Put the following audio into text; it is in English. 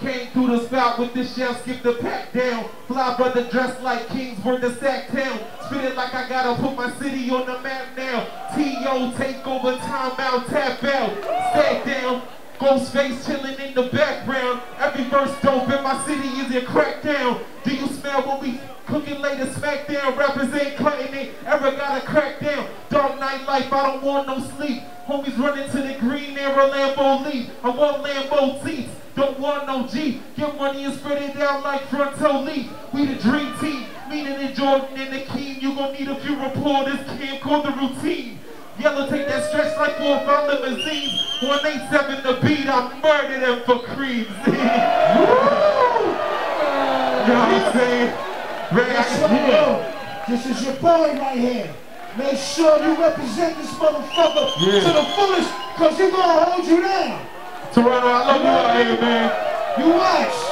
came through the spout with this shell, skip the pack down. Fly brother dressed like kings, word the sack town. Spit it like I gotta put my city on the map now. T.O. take over, time out, tap out. Stack down, Ghostface chilling in the background. Every verse dope in my city is a crackdown. Do you smell what we cooking later? Smackdown rappers ain't cutting it. Ever got a crackdown? Dark night life, I don't want no sleep. Homies running to the green arrow Lambo leaf. I want Lambo seats. Don't want no G. Get money and spread it out like fronto leaf. We the dream team. Meaning in Jordan and the King. You gon' need a few reporters. Can't call the routine. Yellow take that stretch like four five limousines. 187 the beat, I murder them for creams. you know what I'm saying? What yeah. This is your boy right here. Make sure you represent this motherfucker Yeah. to the fullest, cause he gonna hold you down. Toronto, I love you out man. You watch.